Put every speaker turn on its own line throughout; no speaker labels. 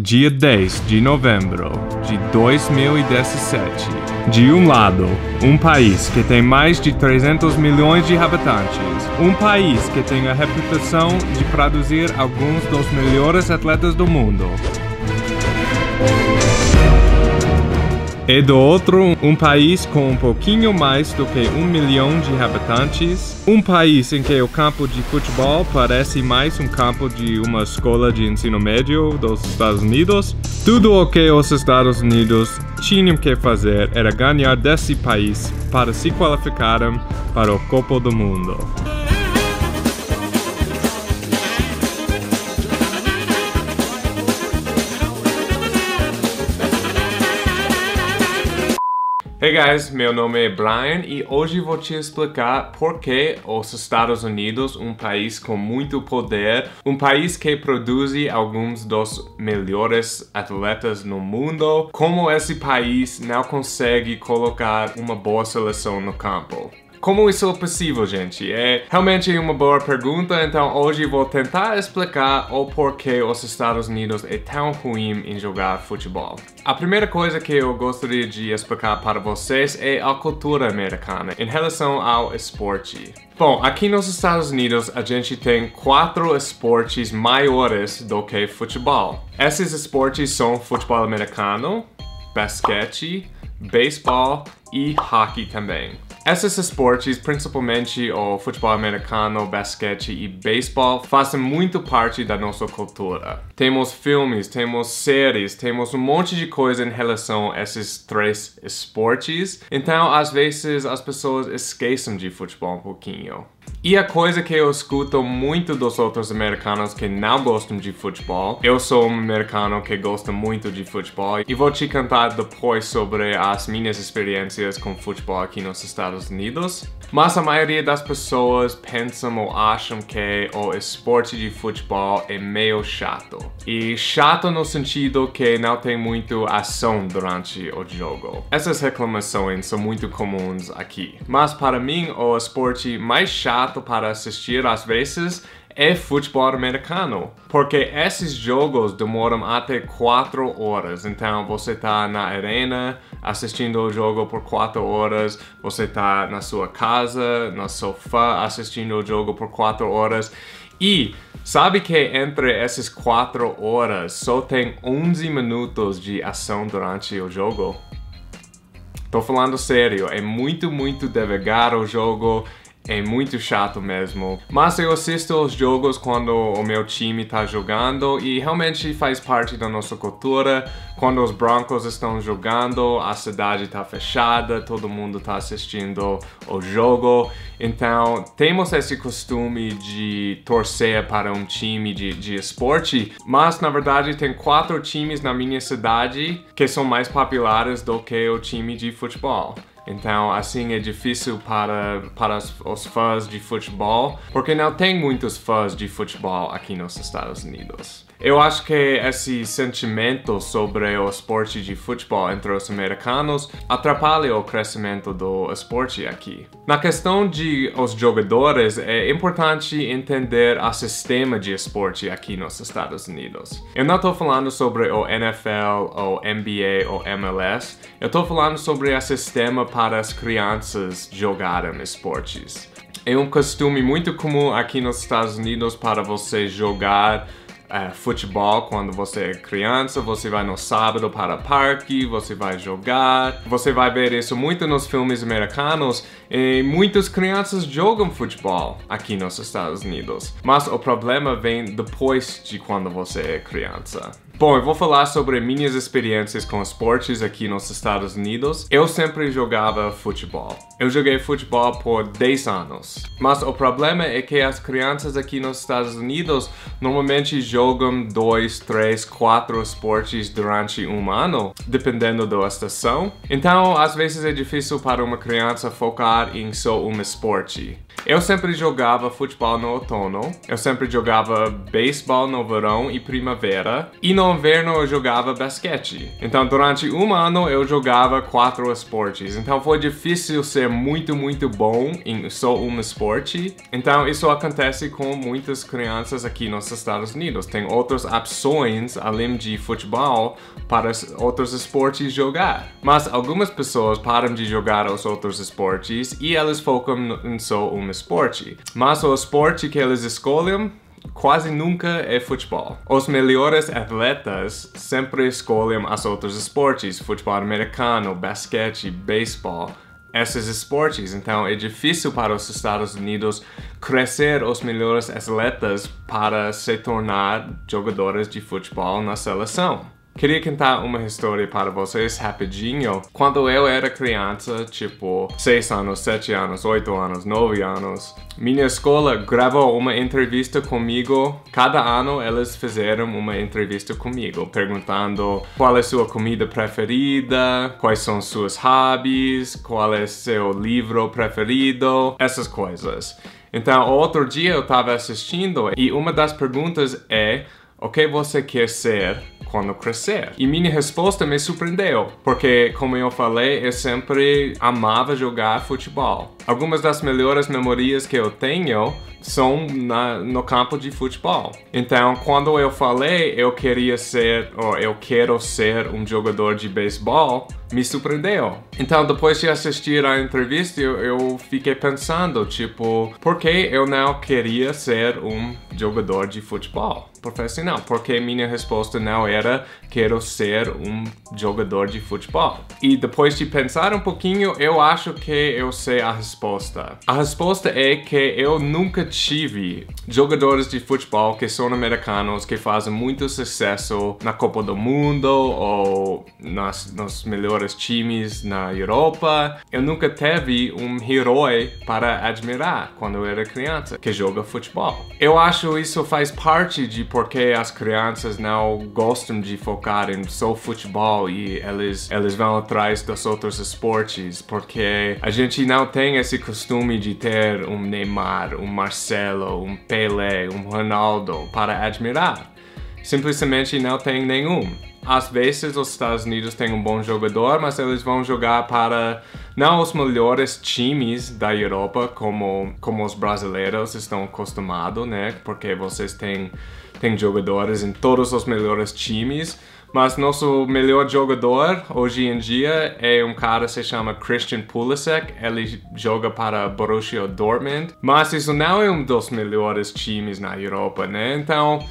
dia 10 de novembro de 2017. De um lado, um país que tem mais de 300 milhões de habitantes, um país que tem a reputação de produzir alguns dos melhores atletas do mundo. E do outro, um país com um pouquinho mais do que um milhão de habitantes, um país em que o campo de futebol parece mais um campo de uma escola de ensino médio dos Estados Unidos. Tudo o que os Estados Unidos tinham que fazer era ganhar desse país para se qualificarem para o Copa do Mundo. Hey guys, meu nome é Brian e hoje vou te explicar por que os Estados Unidos, um país com muito poder, um país que produz alguns dos melhores atletas no mundo, como esse país não consegue colocar uma boa seleção no campo. Como isso é possível, gente? É realmente uma boa pergunta, então hoje vou tentar explicar o porquê os Estados Unidos é tão ruim em jogar futebol. A primeira coisa que eu gostaria de explicar para vocês é a cultura americana em relação ao esporte. Bom, aqui nos Estados Unidos a gente tem quatro esportes maiores do que futebol. Esses esportes são futebol americano, basquete, beisebol e hockey também. Esses esportes, principalmente o futebol americano, basquete e beisebol, fazem muito parte da nossa cultura. Temos filmes, temos séries, temos um monte de coisa em relação a esses três esportes. Então, às vezes, as pessoas esquecem de futebol um pouquinho. E a coisa que eu escuto muito dos outros americanos que não gostam de futebol, eu sou um americano que gosta muito de futebol e vou te contar depois sobre as minhas experiências com futebol aqui nos Estados Unidos. Mas a maioria das pessoas pensam ou acham que o esporte de futebol é meio chato. E chato no sentido que não tem muito ação durante o jogo. Essas reclamações são muito comuns aqui. Mas para mim, o esporte mais chato para assistir às vezes é futebol americano. Porque esses jogos demoram até 4 horas. Então você tá na arena assistindo o jogo por 4 horas, você tá na sua casa, no sofá assistindo o jogo por 4 horas. E sabe que entre essas 4 horas só tem 11 minutos de ação durante o jogo? Tô falando sério, é muito, muito devagar o jogo, é muito chato mesmo. Mas eu assisto os jogos quando o meu time tá jogando e realmente faz parte da nossa cultura. Quando os Broncos estão jogando, a cidade tá fechada, todo mundo tá assistindo o jogo. Então, temos esse costume de torcer para um time de, de esporte, mas na verdade tem quatro times na minha cidade que são mais populares do que o time de futebol. Então, assim é difícil para, para os fãs de futebol, porque não tem muitos fãs de futebol aqui nos Estados Unidos. Eu acho que esse sentimento sobre o esporte de futebol entre os americanos atrapalha o crescimento do esporte aqui. Na questão de os jogadores, é importante entender o sistema de esporte aqui nos Estados Unidos. Eu não estou falando sobre o NFL, o NBA ou MLS, eu estou falando sobre o sistema para as crianças jogarem esportes. É um costume muito comum aqui nos Estados Unidos para você jogar é, futebol quando você é criança, você vai no sábado para o parque, você vai jogar. Você vai ver isso muito nos filmes americanos e muitas crianças jogam futebol aqui nos Estados Unidos. Mas o problema vem depois de quando você é criança. Bom, eu vou falar sobre minhas experiências com esportes aqui nos Estados Unidos. Eu sempre jogava futebol. Eu joguei futebol por 10 anos. Mas o problema é que as crianças aqui nos Estados Unidos normalmente jogam 2, 3, 4 esportes durante um ano, dependendo da estação. Então, às vezes é difícil para uma criança focar em só um esporte. Eu sempre jogava futebol no outono, eu sempre jogava beisebol no verão e primavera, e no inverno eu jogava basquete. Então, durante um ano eu jogava quatro esportes. Então, foi difícil ser muito, muito bom em só um esporte. Então, isso acontece com muitas crianças aqui nos Estados Unidos. Tem outras opções além de futebol para outros esportes jogar. Mas algumas pessoas param de jogar os outros esportes e elas focam em só um esporte. Mas o esporte que eles escolhem quase nunca é futebol. Os melhores atletas sempre escolhem os outros esportes, futebol americano, basquete, beisebol, esses esportes. Então é difícil para os Estados Unidos crescer os melhores atletas para se tornar jogadores de futebol na seleção. Queria contar uma história para vocês rapidinho. Quando eu era criança, tipo 6 anos, 7 anos, 8 anos, 9 anos, minha escola gravou uma entrevista comigo. Cada ano eles fizeram uma entrevista comigo, perguntando qual é sua comida preferida, quais são suas hobbies, qual é seu livro preferido, essas coisas. Então, outro dia eu estava assistindo e uma das perguntas é o que você quer ser quando crescer? E minha resposta me surpreendeu, porque, como eu falei, eu sempre amava jogar futebol. Algumas das melhores memórias que eu tenho são na, no campo de futebol. Então, quando eu falei eu queria ser, ou eu quero ser um jogador de beisebol, me surpreendeu. Então, depois de assistir a entrevista, eu, eu, fiquei pensando, tipo, por que eu não queria ser um jogador de futebol profissional? Porque minha resposta não era quero ser um jogador de futebol. E depois de pensar um pouquinho, eu acho que eu sei a resposta. A resposta é que eu nunca tive jogadores de futebol que são americanos que fazem muito sucesso na Copa do Mundo ou nas, nos melhores times na Europa. Eu nunca teve um herói para admirar quando eu era criança que joga futebol. Eu acho isso faz parte de porque as crianças não gostam de focar em só futebol e eles, eles vão atrás dos outros esportes porque a gente não tem esse costume de ter um Neymar, um Marcelo, um Pelé, um Ronaldo para admirar. Simplesmente não tem nenhum. Às vezes os Estados Unidos têm um bom jogador, mas eles vão jogar para não os melhores times da Europa como, como os brasileiros estão acostumados, né? Porque vocês têm, têm jogadores em todos os melhores times. Mas nosso melhor jogador hoje em dia é um cara que se chama Christian Pulisic. Ele joga para Borussia Dortmund. Mas isso não é um dos melhores times na Europa, né? Então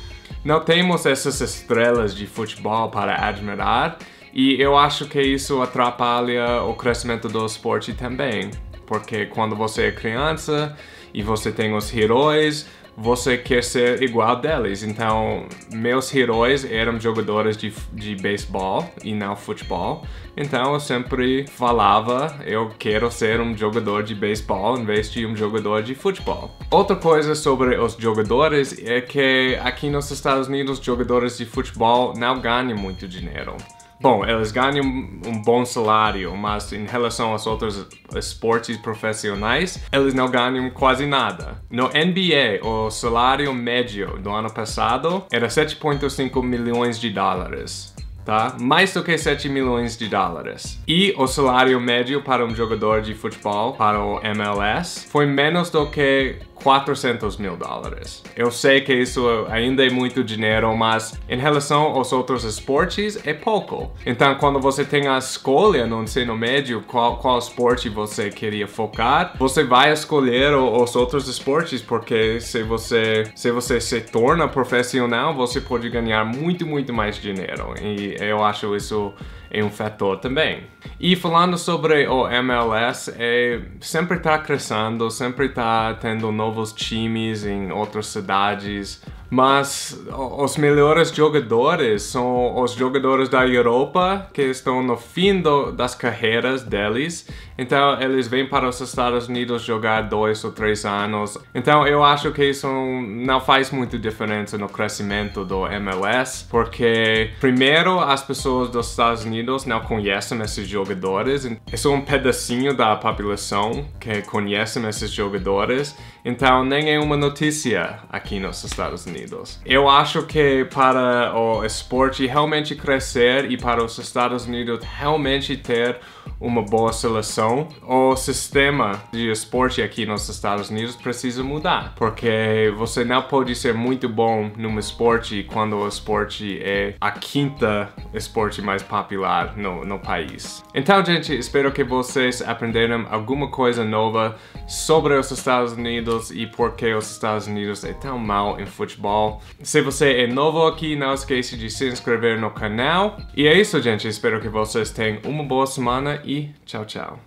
não temos essas estrelas de futebol para admirar. E eu acho que isso atrapalha o crescimento do esporte também. Porque quando você é criança e você tem os heróis, você quer ser igual deles. Então, meus heróis eram jogadores de, de beisebol e não futebol. Então, eu sempre falava, eu quero ser um jogador de beisebol em vez de um jogador de futebol. Outra coisa sobre os jogadores é que aqui nos Estados Unidos, jogadores de futebol não ganham muito dinheiro. Bom, eles ganham um bom salário, mas em relação aos outros esportes profissionais, eles não ganham quase nada. No NBA, o salário médio do ano passado era 7,5 milhões de dólares. Tá? Mais do que 7 milhões de dólares. E o salário médio para um jogador de futebol para o MLS foi menos do que 400 mil dólares. Eu sei que isso ainda é muito dinheiro, mas em relação aos outros esportes é pouco. Então, quando você tem a escolha no ensino médio qual, qual esporte você queria focar, você vai escolher os outros esportes, porque se você, se você se torna profissional, você pode ganhar muito, muito mais dinheiro. E eu acho isso é um fator também. E falando sobre o MLS, é, sempre está crescendo, sempre está tendo novos times em outras cidades. Mas os melhores jogadores são os jogadores da Europa que estão no fim do, das carreiras deles. Então eles vêm para os Estados Unidos jogar dois ou três anos. Então eu acho que isso não faz muita diferença no crescimento do MLS, porque primeiro as pessoas dos Estados Unidos não conhecem esses jogadores. É um pedacinho da população que conhecem esses jogadores. Então nem é uma notícia aqui nos Estados Unidos. Eu acho que para o esporte realmente crescer e para os Estados Unidos realmente ter uma boa seleção, o sistema de esporte aqui nos Estados Unidos precisa mudar, porque você não pode ser muito bom num esporte quando o esporte é a quinta esporte mais popular no, no país. Então, gente, espero que vocês aprenderam alguma coisa nova sobre os Estados Unidos e por que os Estados Unidos é tão mal em futebol. Se você é novo aqui, não esqueça de se inscrever no canal. E é isso, gente. Espero que vocês tenham uma boa semana e tchau, tchau.